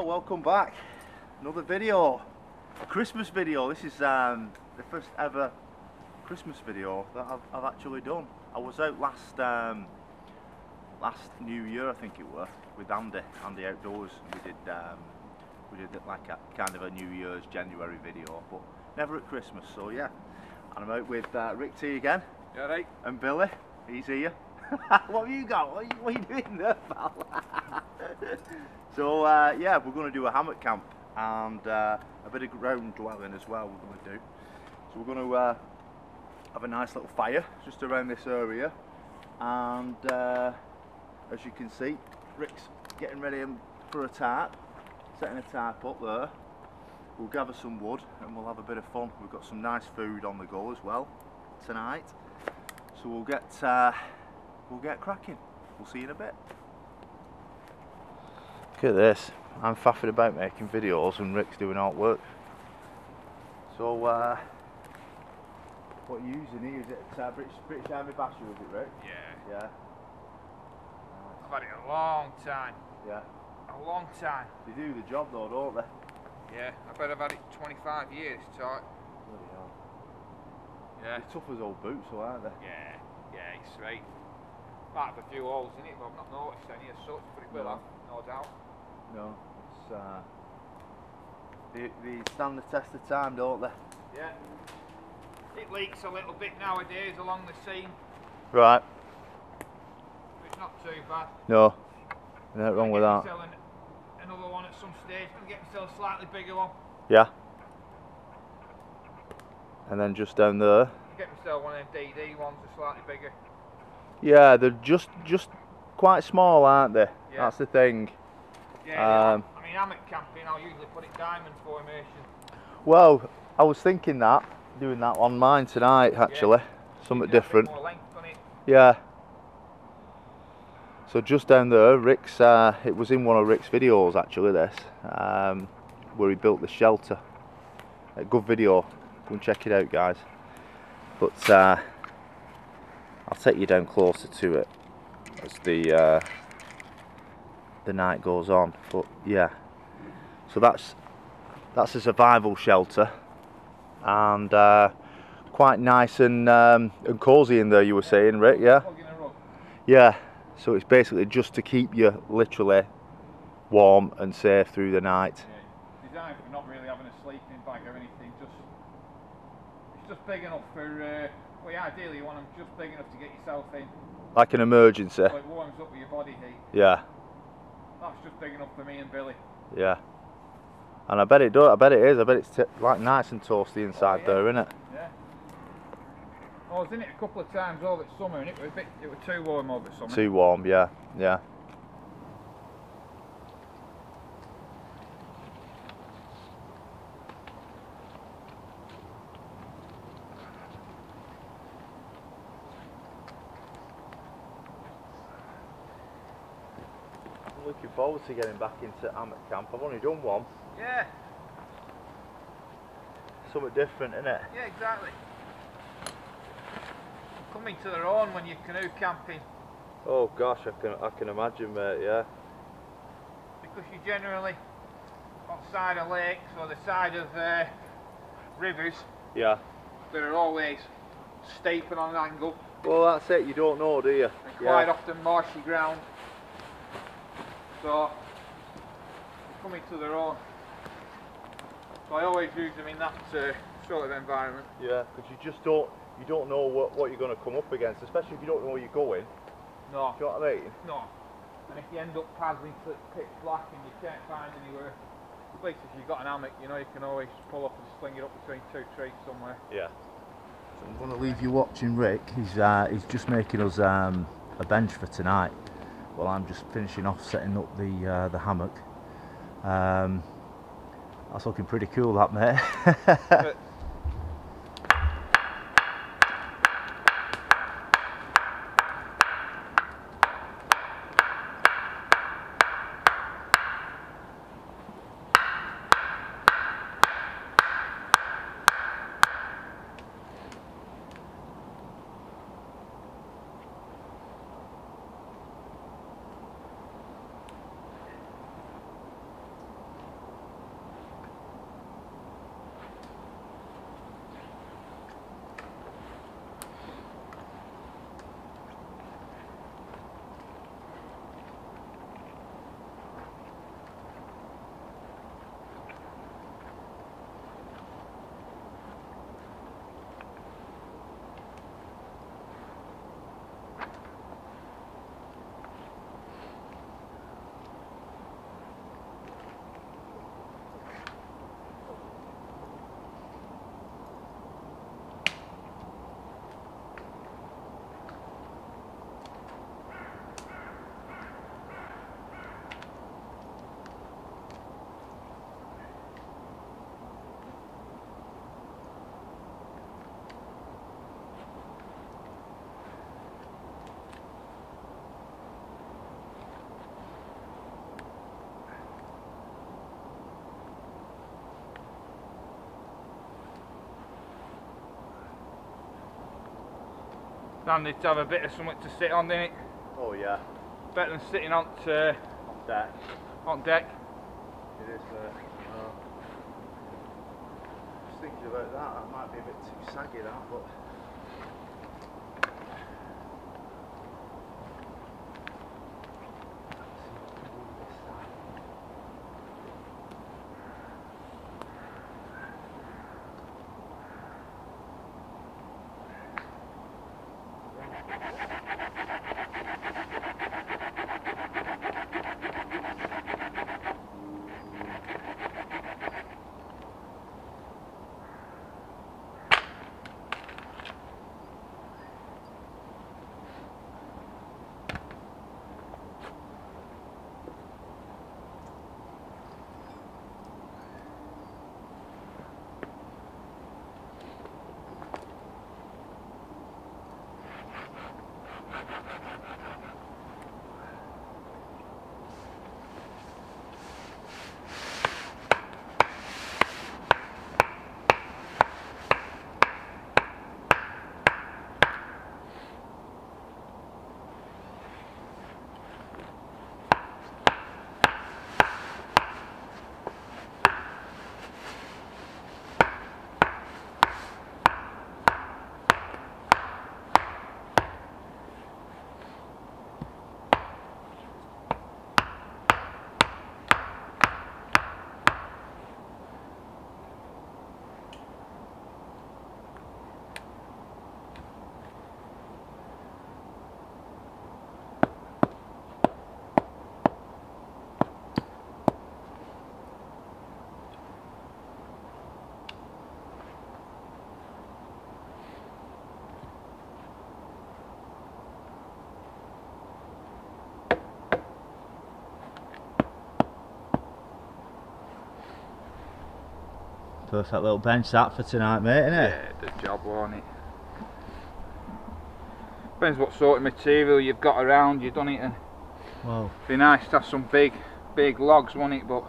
Well, welcome back. Another video, a Christmas video. This is um, the first ever Christmas video that I've, I've actually done. I was out last um, last New Year, I think it was, with Andy, Andy Outdoors. We did um, we did like a kind of a New Year's January video, but never at Christmas. So yeah, and I'm out with uh, Rick T again yeah alright? and Billy. He's here. what have you got? What are you, what are you doing there, pal? so uh, yeah, we're going to do a hammock camp and uh, a bit of ground dwelling as well. We're going to do. So we're going to uh, have a nice little fire just around this area, and uh, as you can see, Rick's getting ready for a tarp, setting a tarp up there. We'll gather some wood and we'll have a bit of fun. We've got some nice food on the go as well tonight. So we'll get uh, we'll get cracking. We'll see you in a bit. Look at this. I'm faffing about making videos and Rick's doing artwork. So uh, what are you using here? Is it uh, British, British Army Basher, is it Rick? Yeah. Yeah. I've had it a long time. Yeah. A long time. They do the job though, don't they? Yeah. I bet I've had it 25 years, tight. Bloody hell. Yeah. They're tough as old boots though, aren't they? Yeah. Yeah, it's straight. Might have a few holes in it, but I've not noticed any as such, but it will No. have, no doubt. No. It's uh, they, they stand the test of time, don't they? Yeah. It leaks a little bit nowadays along the seam, Right. but it's not too bad. No. Nothing wrong with that. myself an- another one at some stage. I'm get myself a slightly bigger one. Yeah. And then just down there. Get myself one of them DD ones, a slightly bigger. Yeah, they're just just quite small, aren't they? Yeah. That's the thing. Yeah. they are. Um, I'm at camping, I'll usually put it diamond formation. Well, I was thinking that, doing that on mine tonight actually. Something a bit different. More length on it. Yeah. So just down there, Rick's. Uh, it was in one of Rick's videos actually. This, um, where he built the shelter. A good video. Go and check it out, guys. But uh, I'll take you down closer to it as the uh, the night goes on. But yeah, so that's that's a survival shelter, and uh, quite nice and um, and cosy in there. You were saying, Rick? Yeah. Yeah, so it's basically just to keep you literally warm and safe through the night. Yeah. Designed for not really having a sleeping bag or anything. Just it's just big enough for. Uh, well, yeah, ideally you want them just big enough to get yourself in, Like an emergency. so it warms up with your body heat. Yeah, That's just big enough for me and Billy. yeah. And I bet it do. I bet it is. I bet it's like nice and toasty inside oh, yeah. there, isn't it? Yeah. I was in it a couple of times over the summer, and it was a bit. It was too warm over the summer. Too warm. Yeah, yeah. I'm looking forward to getting back into hammock camp. I've only done one. Yeah. Something different, isn't it? Yeah, exactly. Coming to their own when you're canoe camping Oh gosh, I can I can imagine, mate. Yeah. because you're generally on the side of lakes or the side of uh, rivers Yeah. that are always steep and on an angle Well, that's it. You don't know, do you? and quite often marshy ground. So they're coming to their own. So I always use them in that uh, sort of environment. Yeah, because you just don't you don't know what, what you're going to come up against, especially if you don't know where you're going. No, Do you know what I mean? no. And if you end up paddling to pitch black and you can't find anywhere, at least if you've got an hammock, you know you can always pull up and sling it up between two trees somewhere. Yeah. I'm going to leave you watching Rick. He's uh, he's just making us um, a bench for tonight. Well, I'm just finishing off setting up the uh, the hammock. Um, that's looking pretty cool, that mate. Handy to have a bit of something to sit on, didn't it? Oh yeah, Better than sitting on, uh, deck. on deck. It is. Uh, uh, just thinking about that. That might be a bit too saggy, that, but. Perfect little bench that for tonight, mate, isn't it? Yeah, the job, won't it? Depends what sort of material you've got around you, done it? And Well, be nice to have some big, big logs, won't it? But,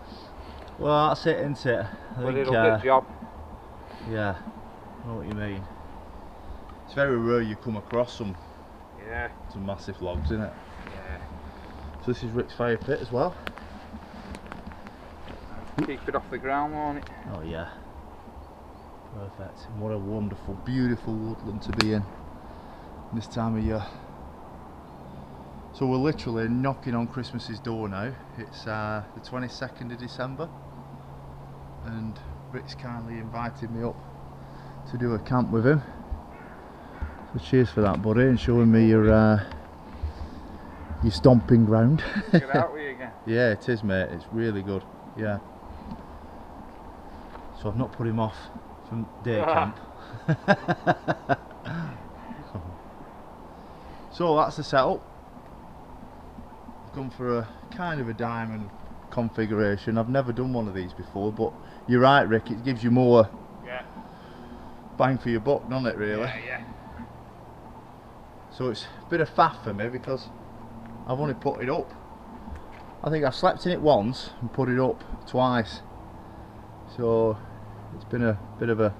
well, that's it, isn't it? I but think, it'll uh, the job. yeah, I know what you mean. It's very rare you come across some Yeah, some massive logs, isn't it? yeah. So this is Rick's fire pit as well. Keep it off the ground, won't it? Oh yeah. Perfect. What a wonderful, beautiful woodland to be in this time of year. So we're literally knocking on Christmas's door now. It's uh, the 22nd of December and Rick's kindly invited me up to do a camp with him. So cheers for that buddy and showing me your uh, your stomping ground. Get out with you again. Yeah, it is, mate. It's really good. Yeah. So I've not put him off from day ah. camp. so that's the setup. I've gone for a kind of a diamond configuration. I've never done one of these before, but you're right, Rick. It gives you more Yeah, bang for your buck, doesn't it? Really. yeah, yeah. So it's a bit of faff for me because I've only put it up. I think I've slept in it once and put it up twice. So it's been a bit of a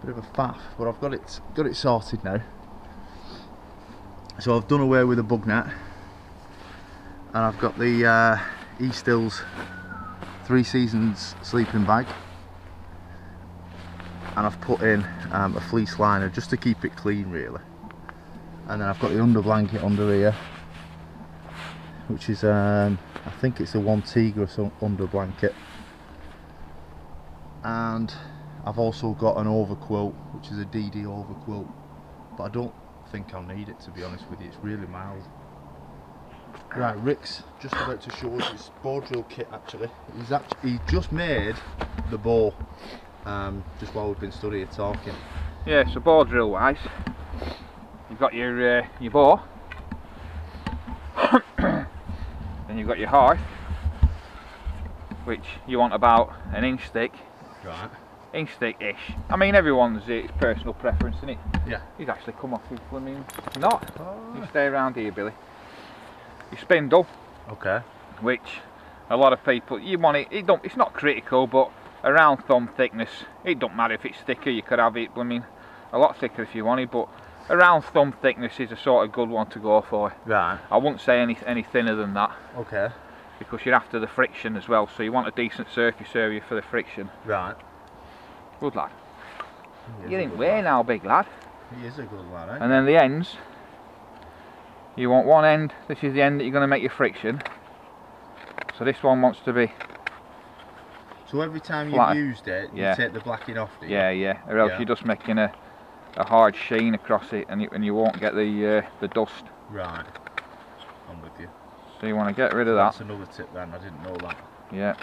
bit of a faff, but I've got it got it sorted now. So I've done away with the bug net and I've got the uh, East Hills Three Seasons sleeping bag and I've put in um, a fleece liner just to keep it clean really and then I've got the under blanket under here which is um, I think it's a OneTigris un- under blanket and I've also got an overquilt which is a DD overquilt but I don't think I'll need it to be honest with you. It's really mild. Right Rick's just about to show us his bow drill kit actually. He's actually he just made the bow um, just while we've been studying talking. Yeah, so bow drill wise, you've got your uh, your bow, then you've got your hearth, which you want about an inch thick, right inch thick ish. I mean, everyone's it's personal preference, isn't it? yeah He's actually come off his blooming knot. You oh. stay around here, Billy. Your spindle, okay which a lot of people you want it. It don't. It's not critical, but around thumb thickness. It don't matter if it's thicker. You could have it. I mean, a lot thicker if you want it, but around thumb thickness is a sort of good one to go for. Right. I wouldn't say any any thinner than that Okay. Because you're after the friction as well. So you want a decent surface area for the friction. Right. Good lad. He is You're a in good way lad. now, big lad. He is a good lad, eh? And then the ends. You want one end. This is the end that you're going to make your friction. So this one wants to be So every time you've used it, you take the blacking off, do you? Yeah, yeah. Or else Yeah. you're just making a, a hard sheen across it, and you, and you won't get the uh, the dust. Right. I'm with you. So you want to get rid of that. That's another tip then, I didn't know that. Yeah.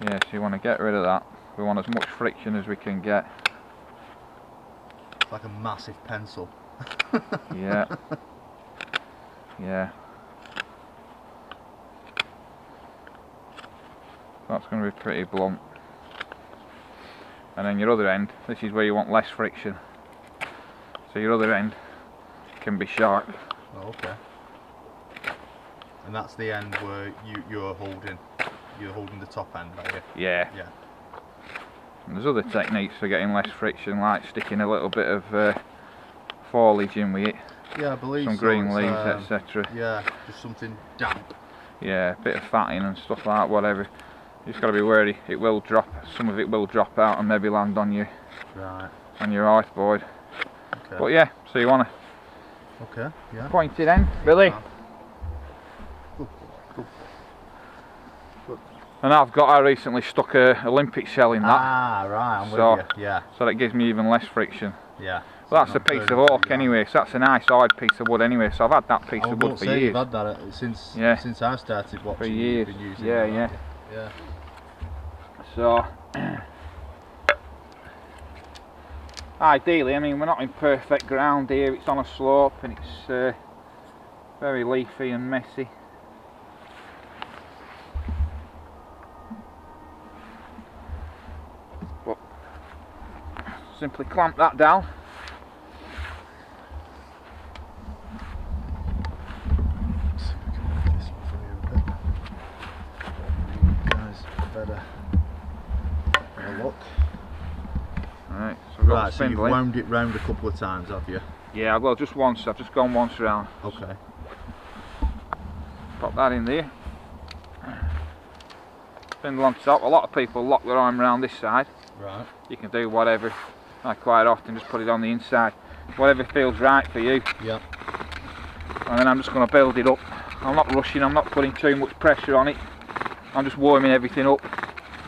Yeah. So you want to get rid of that. We want as much friction as we can get. It's like a massive pencil. Yeah. yeah. That's going to be pretty blunt. And then your other end, this is where you want less friction. So your other end can be sharp. Oh, okay. And that's the end where you, you're holding you're holding the top end, are you? Yeah. Yeah. And there's other techniques for getting less friction, like sticking a little bit of uh, foliage in with it, Yeah, I believe some so. green leaves, um, etc. Yeah, just something damp. Yeah, a bit of fatting and stuff like that, whatever. You just got to be wary. It will drop. Some of it will drop out and maybe land on you Right. on your ice board. Okay. But yeah, so you want to Okay, yeah. point it in, Billy. Good, good. And I've got. I recently stuck a Olympic shell in that, Ah, right, I'm So- with you. Yeah, so that gives me even less friction. yeah. Well, that's a piece of oak anyway, so that's a nice hard piece of wood anyway. So I've had that piece of wood for years. you've had that since Yeah. since I started watching. you, years. You've been using Yeah, that. yeah. Yeah. So, ideally, I mean, we're not in perfect ground here. It's on a slope and it's uh, very leafy and messy. But simply clamp that down. Better have a look. Right, so I've got Right, so you've wound it round a couple of times, have you? Yeah, well, just once. I've just gone once round. Okay. Pop that in there. Spindle on top. A lot of people lock their arm around this side. Right. You can do whatever. I quite often just put it on the inside. Whatever feels right for you. Yeah. And then I'm just going to build it up. I'm not rushing, I'm not putting too much pressure on it. I'm just warming everything up.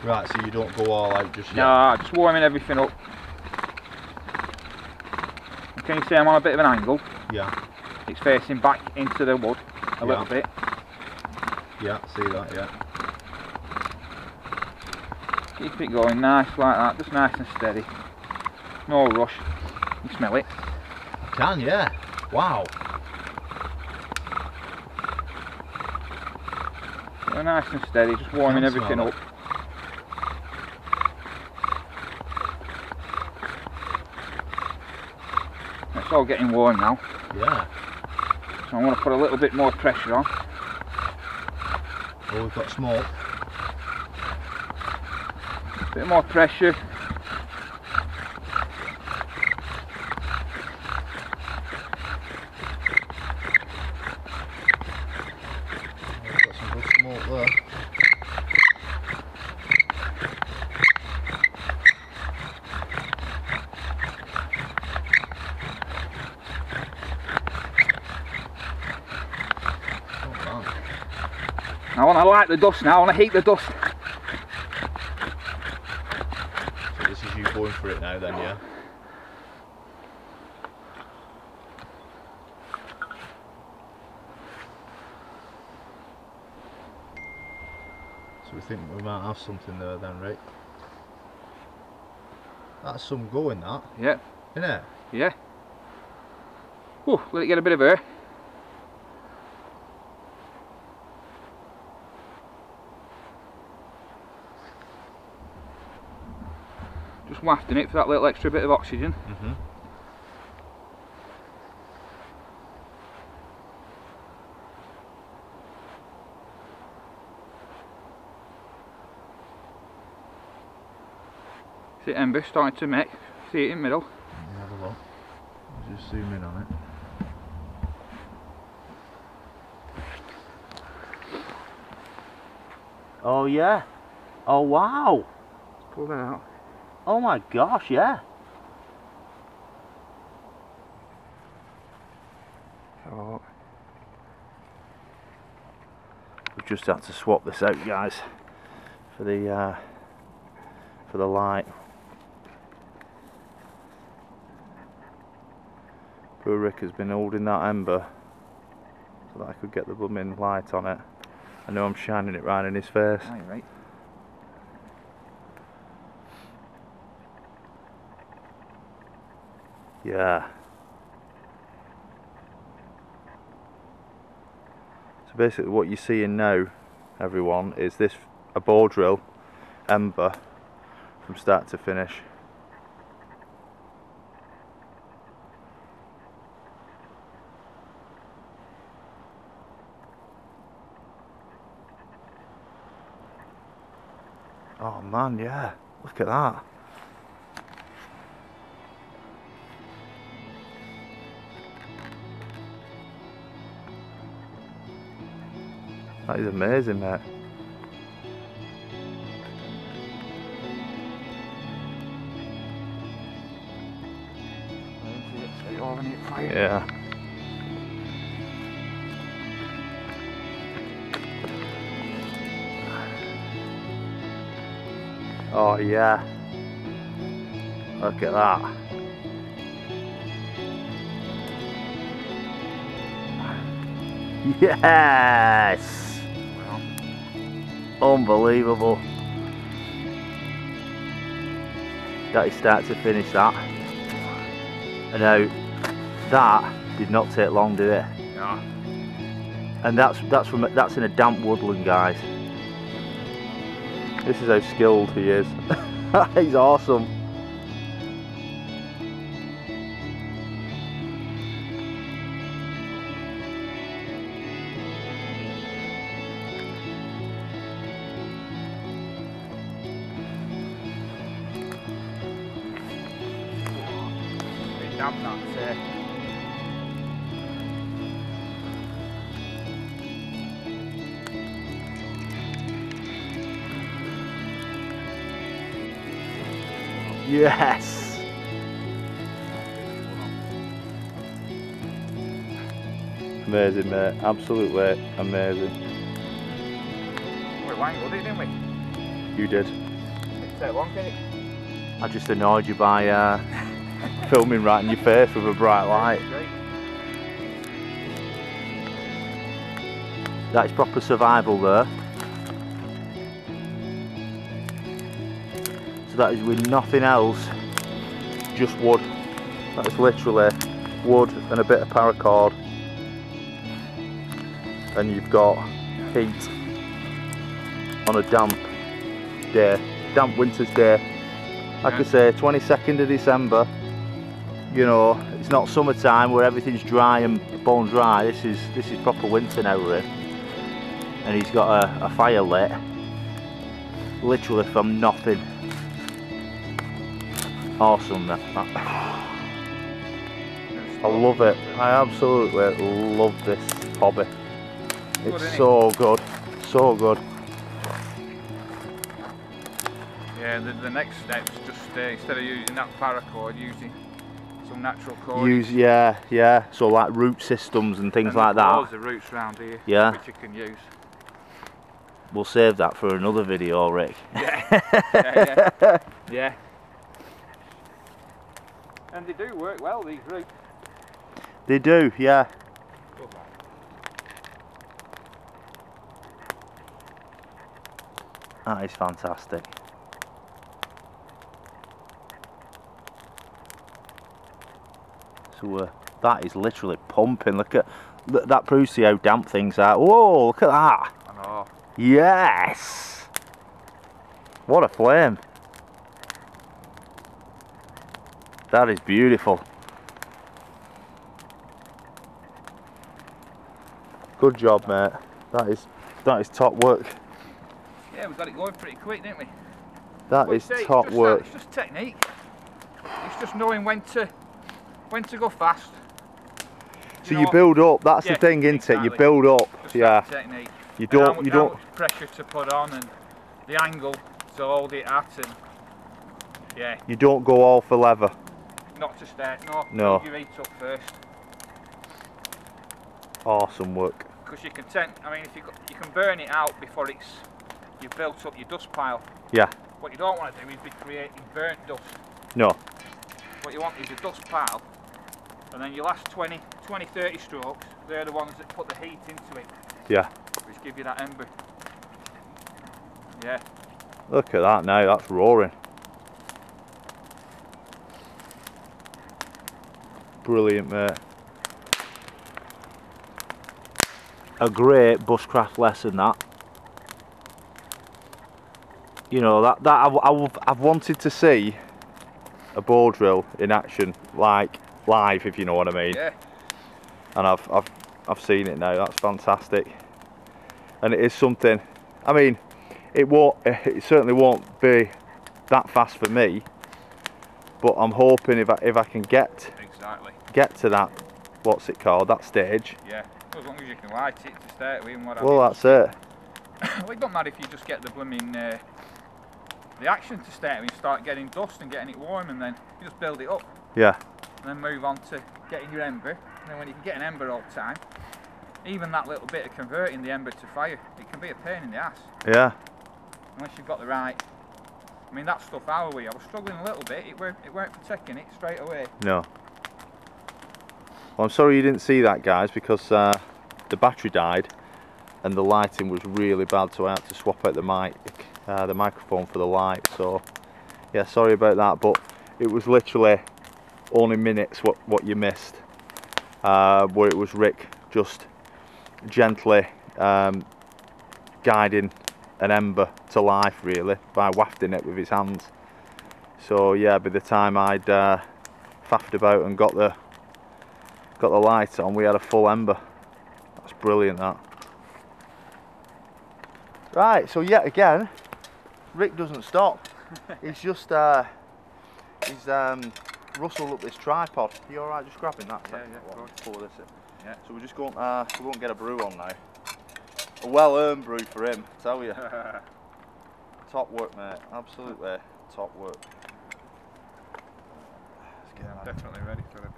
Right, so you don't go all out just yet. Nah, just warming everything up. Can you see I'm on a bit of an angle? Yeah. It's facing back into the wood a little bit. Yeah. See that? Yeah. Keep it going nice like that, just nice and steady. No rush. You smell it. I Can yeah. Wow. Nice and steady, just warming everything up. All getting warm now, Yeah. so I'm going to put a little bit more pressure on. Oh, we've got smoke. A bit more pressure. We've got some good smoke there. Not bad. I want to light the dust now, I want to heat the dust. So this is you going for it now then, yeah? So we think we might have something there then, right? That's some going that, Yeah, isn't it? yeah. Ooh, let it get a bit of air. Just wafting it for that little extra bit of oxygen. Mm-hmm. See ember starting to make. See it in the middle. Have a look. Just zoom in on it. Oh yeah. Oh wow. Let's pull that out. Oh my gosh, yeah. Oh, We've just had to swap this out, guys, for the uh, for the light. Poor Rick has been holding that ember so that I could get the blooming light on it. I know I'm shining it right in his face. aye, right. Yeah. So basically what you're seeing now, everyone, is this a bow drill ember from start to finish. Oh man, yeah. Look at that. That is amazing, mate. Yeah. Oh yeah. Look at that. Yes! Unbelievable. That is start to finish that. And now that did not take long, did it? yeah. And that's that's from that's in a damp woodland, guys. This is how skilled he is. He's awesome. Yes. Amazing, mate. Absolutely amazing. we wangled it, didn't we? You did. Didn't take long, did it? I just annoyed you by uh, filming right in your face with a bright light. That is proper survival there. That is with nothing else, just wood. That is literally wood and a bit of paracord. And you've got heat on a damp day, damp winter's day. Like I say, 22nd of December. You know, it's not summertime where everything's dry and bone dry. This is this is proper winter now we're in and he's got a, a fire lit literally from nothing awesome that, I love it I absolutely love this hobby it's so good so good Yeah, the, the next step's just uh, instead of using that paracord, using some natural cord. use yeah yeah so like root systems and things like that Loads of roots round here. Yeah. Which you can use. we'll save that for another video Rick Yeah. yeah, yeah. yeah. And they do work well, these roots. they do yeah that is fantastic So uh, that is literally pumping. Look at look, that proves to you how damp things are. Whoa! Look at that. I know. Yes. What a flame. That is beautiful. Good job, mate. That is that is top work. Yeah, we got it going pretty quick, didn't we? That But is see, it's top that- work. it's just technique. It's just knowing when to when to go fast. So know you build up. That's Yeah, the thing, isn't it? You build up. Just Yeah. technique. You don't. You don't. pressure to put on and the angle to hold it at and yeah, You don't go all for leather. Not to start. No, No. your heat up first Awesome work. because you can tend. I mean, if you you can burn it out before it's you've built up your dust pile. Yeah. What you don't want to do is be creating burnt dust. No. What you want is a dust pile, and then your last 20, 20, 30 strokes, they're the ones that put the heat into it, Yeah. which give you that ember. Yeah, Look at that now. That's roaring. Brilliant, mate. A great bushcraft lesson that. You know that that I've, I've, I've wanted to see a bow drill in action, like live, if you know what I mean. yeah, and I've I've I've seen it now. That's fantastic, and it is something. I mean, it won't. Eh, it certainly won't be that fast for me, but I'm hoping if I if I can get. Get to that, what's it called, that stage. Yeah, as long as you can light it to start with and what Well, that's it. well, it don't matter if you just get the blooming uh, the action to start with, you start getting dust and getting it warm, and then you just build it up, Yeah, and then move on to getting your ember. And then when you can get an ember all the time, even that little bit of converting the ember to fire, it can be a pain in the ass yeah. unless you've got the right. I mean that stuff our way, I was struggling a little bit. It weren't it weren't taking it straight away. No. Well, I'm sorry you didn't see that, guys, because uh, the battery died and the lighting was really bad, so I had to swap out the mic, uh, the microphone for the light. So, yeah, sorry about that, but it was literally only minutes what what you missed, uh, where it was Rick just gently um, guiding an ember to life, really, by wafting it with his hands. So yeah, by the time I'd uh, faffed about and got the got the light on, we had a full ember. That's brilliant, that. Right, so yet again, Rick doesn't stop. he's just uh, he's um, rustled up this tripod. Are you all right, just grabbing that? Yeah, yeah, one? Pour this in. Yeah. So we're just won't uh, we won't get a brew on now. A well-earned brew for him, I tell you. Top work, mate. Absolutely top work. Let's get I'm definitely ready for anyway.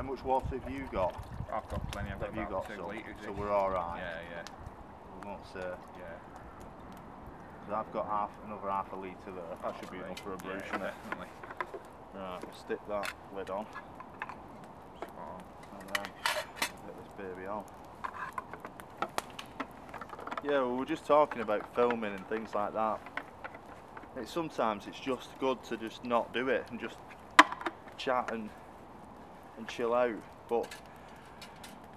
How much water have you got? I've got plenty. I've got Have you about got two some? litres. So we're all right. Yeah, yeah, We won't say. Uh, yeah. Cause I've got half another half a litre there. That should be enough for a brew, yeah, shouldn't it? definitely. Right, we'll stick that lid on Spot on. and then get this baby on. Yeah, well, we were just talking about filming and things like that. It's sometimes it's just good to just not do it and just chat and and chill out. But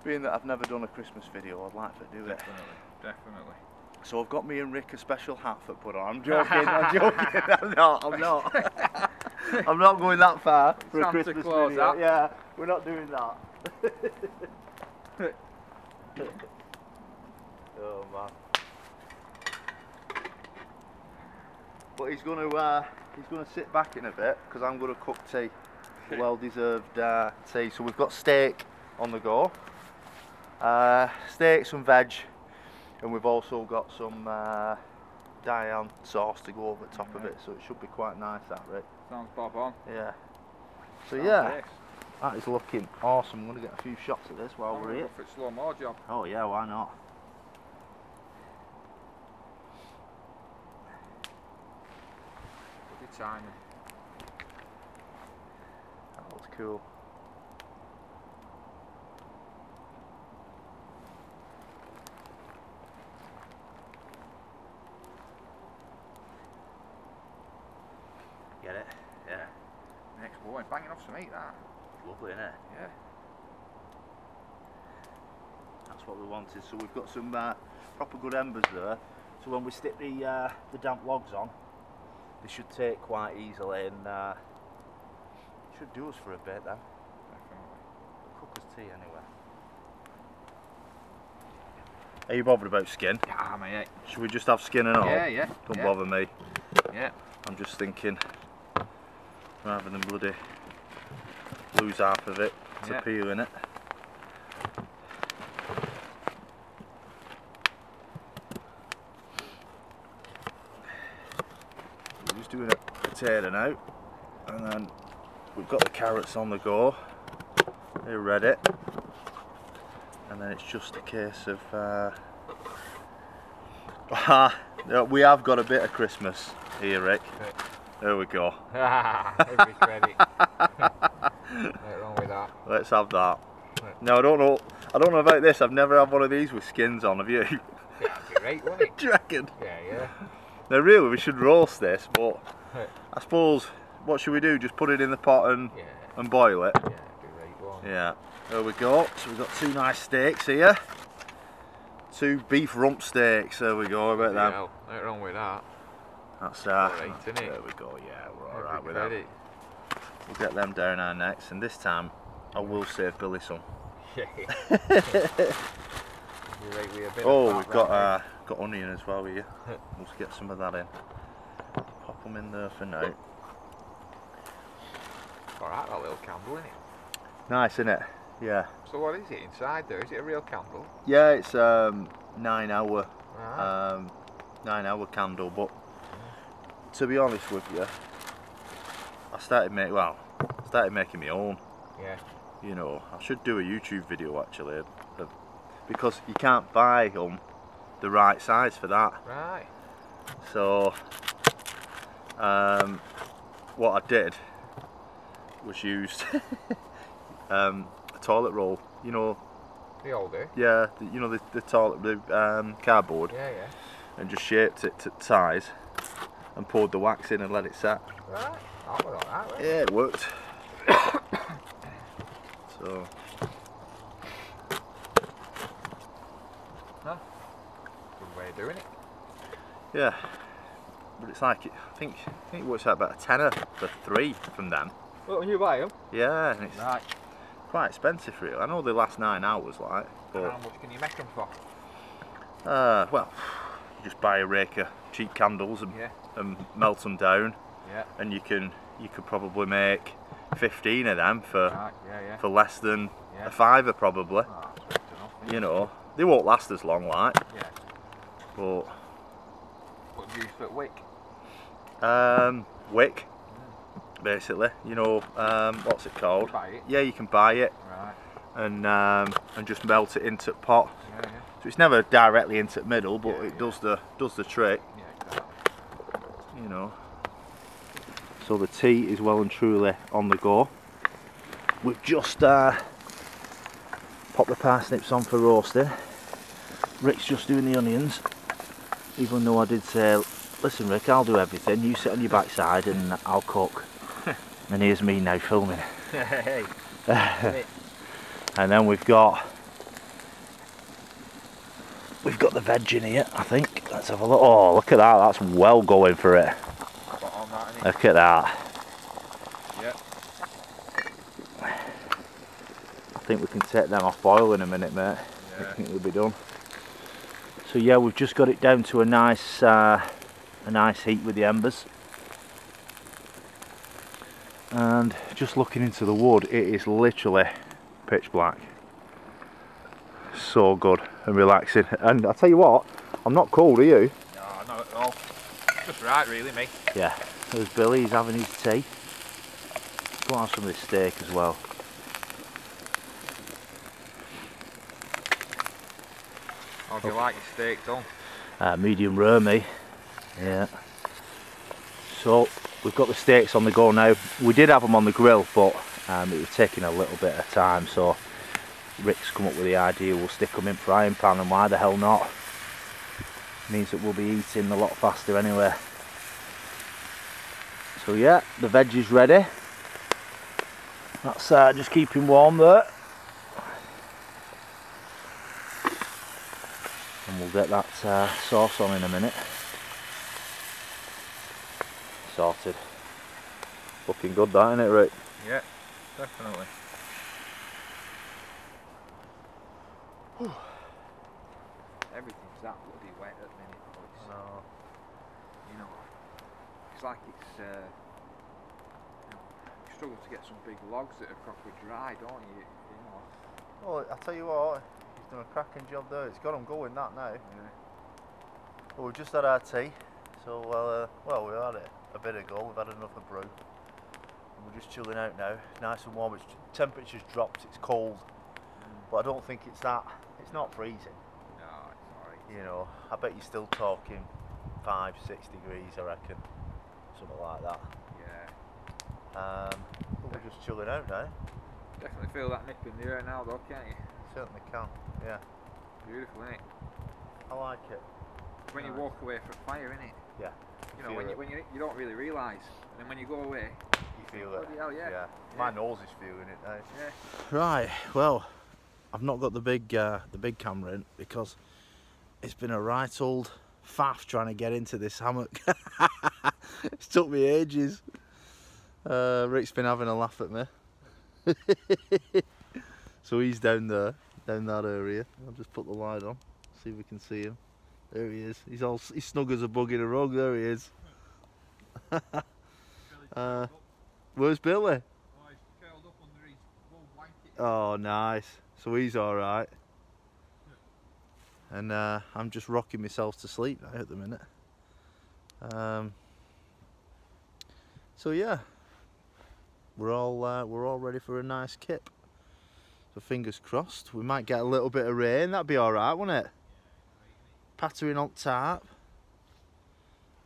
being that I've never done a Christmas video, I'd like to do it. Definitely, definitely. So I've got me and Rick a special hat for put on. I'm joking, I'm joking. I'm not, I'm not. I'm not going that far for a Christmas Claus video. hat. Yeah, we're not doing that. oh man. But he's gonna uh, he's gonna sit back in a bit because I'm gonna cook tea. Well deserved uh, tea. So we've got steak on the go. Uh, steak, some veg, and we've also got some uh, Diane sauce to go over the top of it. So it should be quite nice, that Rick. Sounds bob on. Yeah. So Sounds yeah, nice. that is looking awesome. I'm gonna get a few shots of this while I'm we're here. for a slow mo job. Oh yeah, why not? Good timing. Get it? Yeah. Next boy, banging off some meat that. Lovely, isn't it? Yeah. That's what we wanted. So we've got some uh, proper good embers there. So when we stick the uh, the damp logs on, they should take quite easily and uh, should do us for a bit then. Definitely. Cook us tea anyway. Are you bothered about skin? Ah, mate. Should we just have skin and all? Yeah, yeah. Don't yeah. bother me. Yeah. I'm just thinking, rather than bloody lose half of it to Yeah. peel in it. We're just doing a potato now, and then we've got the carrots on the go. They're ready, and then it's just a case of. Uh, we have got a bit of Christmas here, Rick. There we go. Ready. Nothing wrong with that. Let's have that. Right. No, I don't know. I don't know about this. I've never had one of these with skins on. Have you? Do Yeah, that'd be great, wouldn't it? you reckon? Yeah, yeah. Now, really, we should roast this, but. I suppose what should we do? Just put it in the pot and Yeah, and boil it. yeah, be great, wouldn't? Yeah. There we go. So we've got two nice steaks here. Two beef rump steaks. There we go. About them? hell, wrong with that. That's uh, Alright, innit? There we go. Yeah, we're all right with that. We'll get them down our necks, and this time I will save Billy some. Yeah. Right with a bit Oh, we've got uh, got onion as well here. Let's get some of that in. Pop them in there for now. Alright, that little candle, isn't it? Nice, isn't it? Yeah. So what is it inside there? Is it a real candle? Yeah, it's um nine hour Right. um nine hour candle, but to be honest with you, I started make well, I started making my own. yeah. You know, I should do a YouTube video actually, because you can't buy them the right size for that. Right. So, um, what I did was used um, a toilet roll. You know, The older. yeah, the, you know the, the toilet, the um, cardboard, Yeah, yeah. and just shaped it to size and poured the wax in and let it set. Right. That was alright? Yeah, it worked. so, Good way of doing it. yeah, but it's like I think I think it works out about a tenner for three from them. Well, when you buy them. Yeah, and it's Right. quite expensive really. I know they last nine hours, like, but How much can you make them for? uh, well, you just buy a rake of cheap candles and, Yeah. and melt them down, Yeah. and you can you could probably make fifteen of them for Right. Yeah, yeah. for less than a fiver probably. Oh, enough. You know, they won't last as long, like, Yeah. but What do you use for wick? um, wick, basically. You know, um, what's it called? It. Yeah, you can buy it Right. and um, and just melt it into the pot. Yeah, yeah. So it's never directly into the middle, but Yeah, it does the does the trick. Exactly. You know. So the tea is well and truly on the go. We've just uh, popped the parsnips on for roasting. Rick's just doing the onions, even though I did say, listen Rick, I'll do everything. You sit on your backside and I'll cook. And here's me now filming. hey. And then we've got we've got the veg in here, I think. Let's have a look. Oh, look at that. That's well going for it. That? Look at that. Yep. I think we can take them off boil in a minute, mate. Yeah. I think we'll be done. So yeah, we've just got it down to a nice, uh, a nice heat with the embers. And just looking into the wood, it is literally pitch black. So good and relaxing. And I tell you what, I'm not cold, are you? No, not at all. Just right, really, me. Yeah. There's Billy, he's having his tea. Go on some of this steak as well. How do you like your steak done? uh, medium rare me. Yeah. So we've got the steaks on the go now. We did have them on the grill, but um, it was taking a little bit of time. So Rick's come up with the idea we'll stick them in frying pan, and why the hell not? Means that we'll be eating a lot faster anyway. So yeah, the veg is ready. That's uh, just keeping warm there. and we'll get that uh, sauce on in a minute. Sorted. Looking good that, isn't it, Rick? Yeah, definitely. everything's that bloody wet at the minute. though. It's, No. You know, it's like it's. Uh, you, know, you struggle to get some big logs that are properly dry, don't you? You know. Well, I tell you what, he's done a cracking job there. It's got him going that now. Yeah. Well, we've just had our tea, so uh, well, we had it a bit ago. We've had another brew. And we're just chilling out now. Nice and warm. It's temperature's dropped. It's cold, but I don't think it's that. It's not freezing. No, it's alright. You know, I bet you're still talking five, six degrees. I reckon, something like that. Yeah. Um, but we're just chilling out now. Definitely feel that nip in the air now, though, can't you? Certainly can. Yeah, Beautiful, isn't it? I like it. When you walk away from fire, isn't it? Yeah. You know, when you, when you you don't really realise, and then when you go away, You feel it. hell, yeah. Yeah. My nose is feeling it now. Yeah. Right, well, I've not got the big uh, the big camera in because it's been a right old faff trying to get into this hammock. it's took me ages. Uh, Rick's been having a laugh at me. so he's down there, down that area. I'll just put the light on, see if we can see him. There he is. He's all he's snug as a bug in a rug. There he is. uh, where's Billy? Oh. Oh, nice. So he's all right. And uh, I'm just rocking myself to sleep now at the minute. Um, so yeah, we're all uh, we're all ready for a nice kip. So fingers crossed. We might get a little bit of rain. That'd be all right, wouldn't it? Pattering on tap.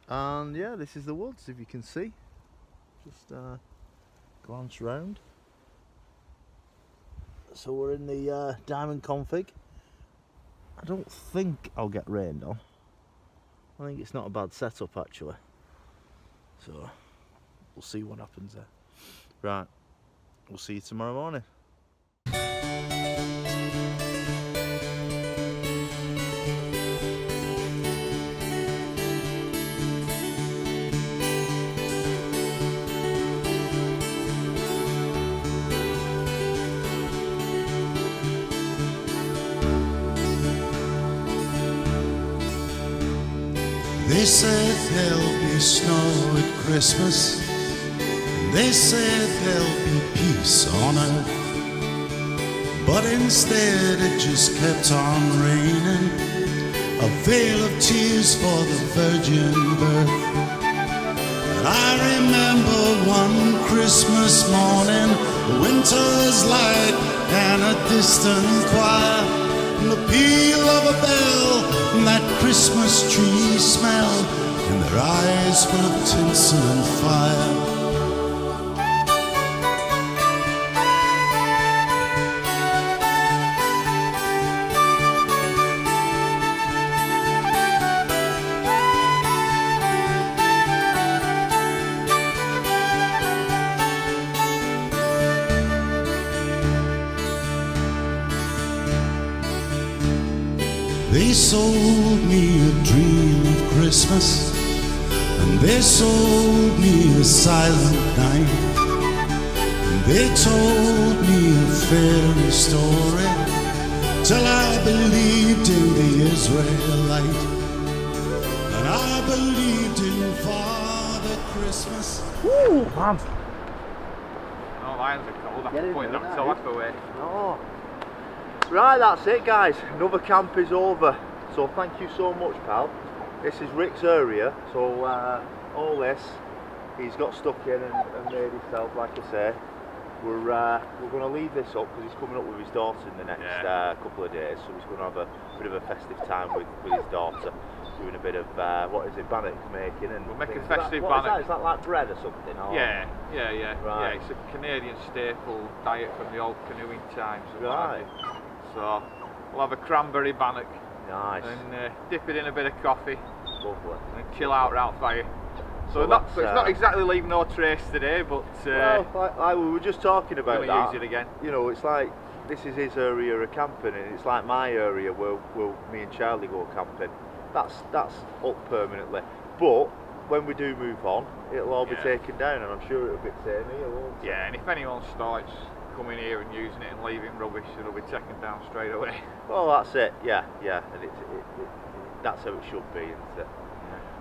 And yeah, this is the woods. If you can see, just uh, glance round. So we're in the uh, diamond config. I don't think I'll get rained on. I think it's not a bad setup actually. So we'll see what happens there. Right, we'll see you tomorrow morning. There'll be snow at Christmas. And they said there'll be peace on earth. But instead it just kept on raining. A veil of tears for the virgin birth. And I remember one Christmas morning, the winter's light and a distant choir. And the peal of a bell and that Christmas tree smell in their eyes full of tinsel and fire. They sold me a dream of Christmas, they sold me a silent night. And they told me a fairy story till I believed in the Israelite, and I believed in Father Christmas. Woo, man. No, lions are cold. Get I'm in putting there, that now. towel away. Oh. Right, that's it guys. Another camp is over. So thank you so much pal. This is Rick's area. So uh, all this, he's got stuck in and, and made himself, like I say. We're uh, we're going to leave this up because he's coming up with his daughter in the next Yeah. uh, couple of days. So he's going to have a bit of a festive time with, with his daughter. Doing a bit of, uh, what is it, bannock making and a things. Is that- festive what is that? bannock. Is that like bread or something? Or? Yeah, yeah, yeah. Right. Yeah, it's a Canadian staple diet from the old canoeing times. and what have Right. So we'll have a cranberry bannock Nice. and uh, dip it in a bit of coffee Lovely. and chill out round fire. So, So not, so it's not uh, exactly leaving no trace today, but uh, Well, like, like we were just talking about that. use it again. You know, it's like this is his area of camping, and it's like my area where, where me and Charlie go camping. That's that's up permanently. But when we do move on, it'll all be taken down, and I'm sure it'll be the same here. Won't it? Yeah, and if anyone starts coming here and using it and leaving rubbish, it'll be taken down straight away. Well, that's it. Yeah, yeah, and it, it, it, that's how it should be, isn't it?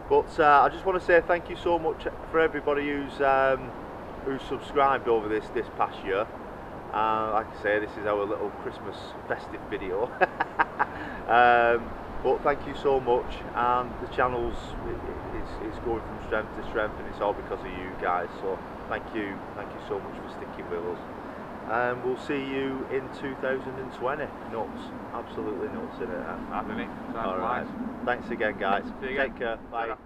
But uh, I just want to say thank you so much for everybody who's um, who's subscribed over this this past year. Uh, like I say, this is our little Christmas festive video. um, but thank you so much, and the channel's it, it's, it's going from strength to strength, and it's all because of you guys. So thank you, thank you so much for sticking with us. And we'll see you in 2020. Nuts, absolutely nuts in it. Sounds All right. Thanks again, guys. Take care. Bye.